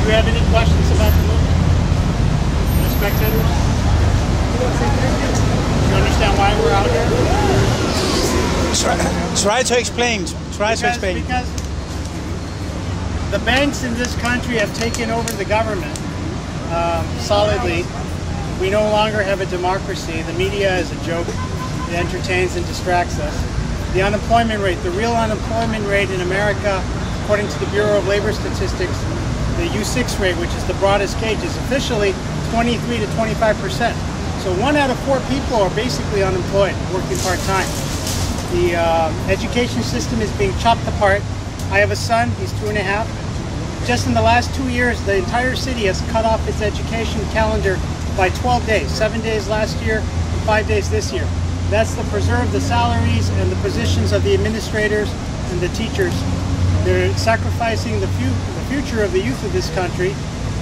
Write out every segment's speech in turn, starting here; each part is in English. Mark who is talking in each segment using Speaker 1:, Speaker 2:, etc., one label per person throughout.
Speaker 1: Do you have any questions about the movie? The spectators? Do you understand why we're out here?
Speaker 2: Try, try to explain. Try to explain.
Speaker 1: because the banks in this country have taken over the government um, solidly. We no longer have a democracy. The media is a joke. It entertains and distracts us. The unemployment rate, the real unemployment rate in America, according to the Bureau of Labor Statistics, the U6 rate, which is the broadest gauge, is officially 23 to 25 percent. So one out of four people are basically unemployed, working part-time. The uh, education system is being chopped apart. I have a son, he's two and a half. Just in the last two years, the entire city has cut off its education calendar by 12 days, seven days last year, and five days this year. That's to preserve the salaries and the positions of the administrators and the teachers. They're sacrificing the, the future of the youth of this country.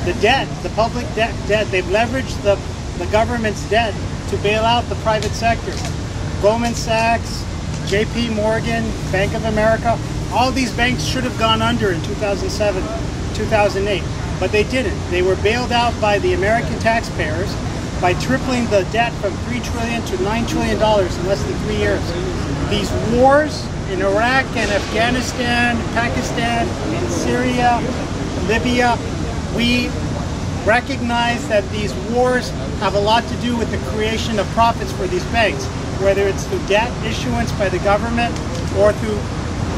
Speaker 1: The debt, the public debt, debt they've leveraged the, the government's debt to bail out the private sector. Goldman Sachs, JP Morgan, Bank of America, all these banks should have gone under in 2007, 2008, but they didn't. They were bailed out by the American taxpayers by tripling the debt from 3 trillion to 9 trillion dollars in less than 3 years. These wars in Iraq and Afghanistan, Pakistan, in Syria, Libya, we recognize that these wars have a lot to do with the creation of profits for these banks, whether it's through debt issuance by the government or through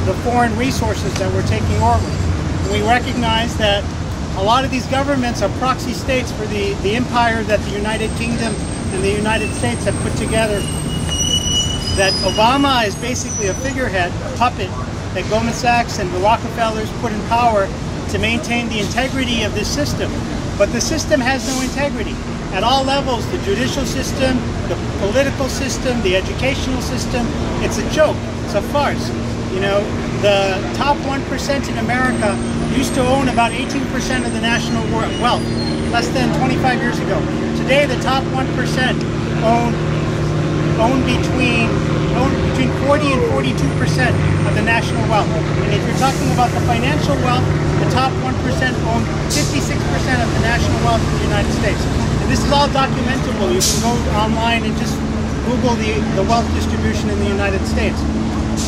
Speaker 1: the foreign resources that we're taking over. And we recognize that a lot of these governments are proxy states for the, the empire that the United Kingdom and the United States have put together. That Obama is basically a figurehead, a puppet that Goldman Sachs and the Rockefellers put in power to maintain the integrity of this system. But the system has no integrity. At all levels, the judicial system, the political system, the educational system, it's a joke, it's a farce. You know, the top 1% in America used to own about 18% of the national wealth, less than 25 years ago. Today, the top 1% own, own between own between 40 and 42% of the national wealth. And if you're talking about the financial wealth, the top 1% own 56% of the national wealth in the United States. And this is all documentable. You can go online and just Google the, the wealth distribution in the United States.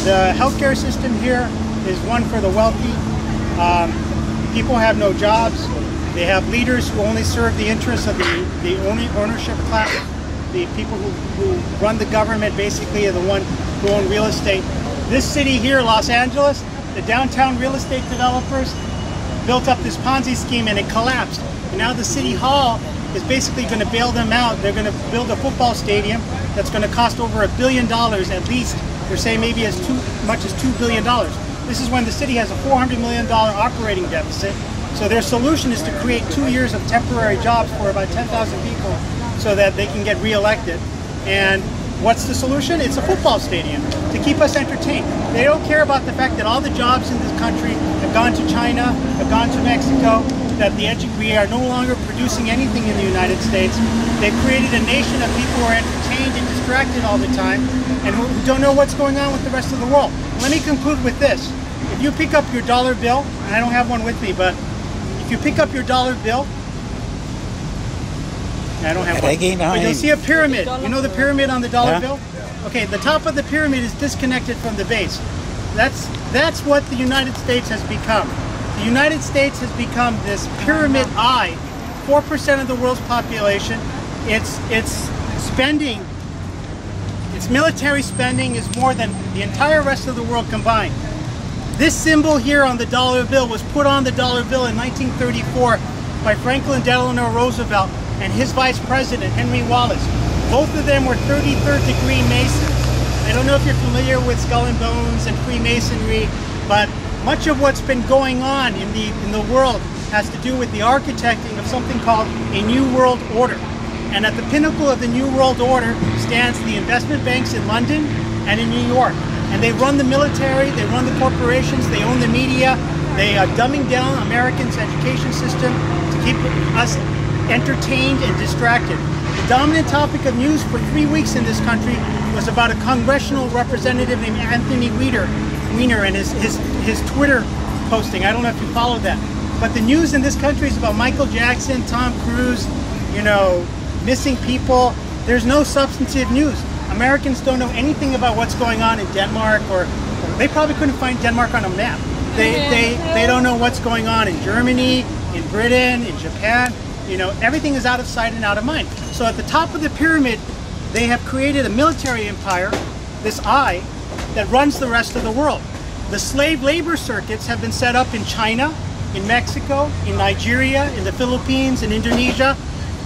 Speaker 1: The healthcare system here is one for the wealthy. Um, people have no jobs. They have leaders who only serve the interests of the, the only ownership class. The people who, who run the government basically are the one who own real estate. This city here, Los Angeles, the downtown real estate developers built up this Ponzi scheme and it collapsed. And now the city hall is basically going to bail them out. They're going to build a football stadium that's going to cost over a billion dollars at least. They're saying maybe as too much as $2 billion. This is when the city has a $400 million operating deficit. So their solution is to create two years of temporary jobs for about 10,000 people so that they can get reelected. And what's the solution? It's a football stadium to keep us entertained. They don't care about the fact that all the jobs in this country have gone to China, have gone to Mexico, that the we are no longer producing anything in the United States. They've created a nation of people who are entertained and distracted all the time and who don't know what's going on with the rest of the world. Let me conclude with this. If you pick up your dollar bill, and I don't have one with me, but if you pick up your dollar bill, I don't have one. But you'll see a pyramid. You know the pyramid on the dollar
Speaker 2: Yeah.
Speaker 1: bill? Okay, the top of the pyramid is disconnected from the base. That's that's what the United States has become. The United States has become this pyramid eye, 4% of the world's population. Its its spending, its military spending is more than the entire rest of the world combined. This symbol here on the dollar bill was put on the dollar bill in 1934 by Franklin Delano Roosevelt and his vice president, Henry Wallace. Both of them were 33rd degree Masons. I don't know if you're familiar with Skull and Bones and Freemasonry, but much of what's been going on in the, in the world has to do with the architecting of something called a New World Order. And at the pinnacle of the New World Order stands the investment banks in London and in New York. And they run the military, they run the corporations, they own the media, they are dumbing down Americans' education system to keep us entertained and distracted. The dominant topic of news for three weeks in this country was about a congressional representative named Anthony Weiner, Weiner and his, his, his Twitter posting. I don't know if you followed that. But the news in this country is about Michael Jackson, Tom Cruise, you know, missing people. There's no substantive news. Americans don't know anything about what's going on in Denmark or, or they probably couldn't find Denmark on a map. They, they, they don't know what's going on in Germany, in Britain, in Japan. You know, everything is out of sight and out of mind. So at the top of the pyramid, they have created a military empire, this eye, that runs the rest of the world. The slave labor circuits have been set up in China, in Mexico, in Nigeria, in the Philippines, in Indonesia.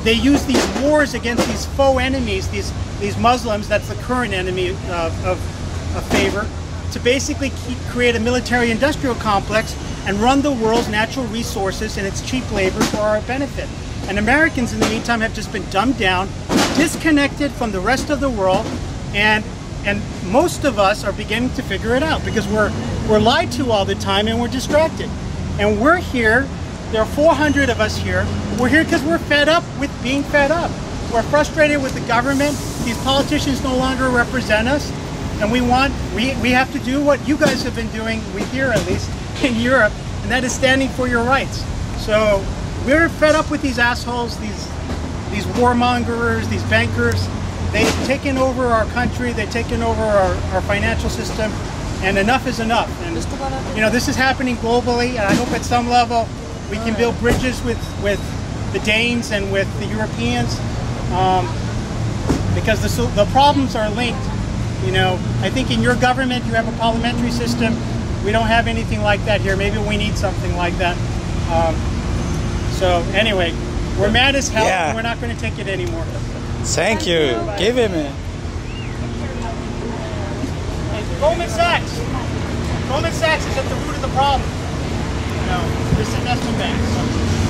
Speaker 1: They use these wars against these faux enemies, these, these Muslims, that's the current enemy of, of, of favor, to basically keep, create a military industrial complex and run the world's natural resources and its cheap labor for our benefit. And Americans in the meantime have just been dumbed down, disconnected from the rest of the world, and and most of us are beginning to figure it out because we're we're lied to all the time and we're distracted. And we're here, there are 400 of us here. We're here because we're fed up with being fed up. We're frustrated with the government. These politicians no longer represent us. And we want, we, we have to do what you guys have been doing, we hear at least, in Europe, and that is standing for your rights. So we're fed up with these assholes, these, these warmongers, these bankers. They've taken over our country, they've taken over our, our financial system, and enough is enough. And you know, this is happening globally, and I hope at some level we can build bridges with, with the Danes and with the Europeans, um, because the, the problems are linked. You know, I think in your government you have a parliamentary system. We don't have anything like that here. Maybe we need something like that. Um, so anyway, we're mad as hell,
Speaker 2: Yeah.
Speaker 1: and we're not going to take it anymore.
Speaker 2: Thank you. Give him it.
Speaker 1: Goldman Sachs. Goldman Sachs is at the root of the problem. You know, this investment bank.